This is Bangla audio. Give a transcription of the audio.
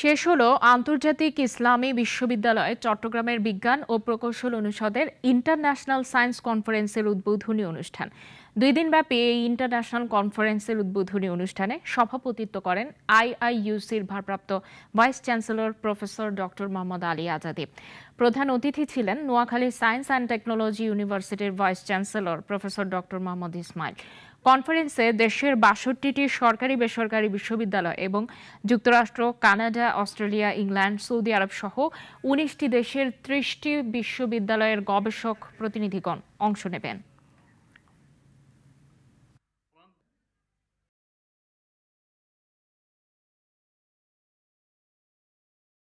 শেষ হলো আন্তর্জাতিক ইসলামী বিশ্ববিদ্যালয়, চট্টগ্রামের বিজ্ঞান ও প্রকৌশল অনুষদের ইন্টারন্যাশনাল সায়েন্স কনফারেন্সের উদ্বোধনী অনুষ্ঠান। দুই দিনব্যাপী এই ইন্টারন্যাশনাল কনফারেন্সের উদ্বোধনী অনুষ্ঠানে সভাপতিত্ব করেন আইআইইউসির ভারপ্রাপ্ত vice chancellor professor doctor Mohammad Ali Azadi. প্রধান অতিথি ছিলেন নোয়াখালী সায়েন্স অ্যান্ড টেকনোলজি ইউনিভার্সিটির vice chancellor professor doctor Mohammad Ismail. কনফারেন্সে দেশের বাষট্টিটি সরকারি বেসরকারি বিশ্ববিদ্যালয় এবং যুক্তরাষ্ট্র, Canada, Australia, England, Saudi Arab সহ উনিশটি দেশের ত্রিশটি বিশ্ববিদ্যালয়ের গবেষক প্রতিনিধিগণ অংশ নেবেন।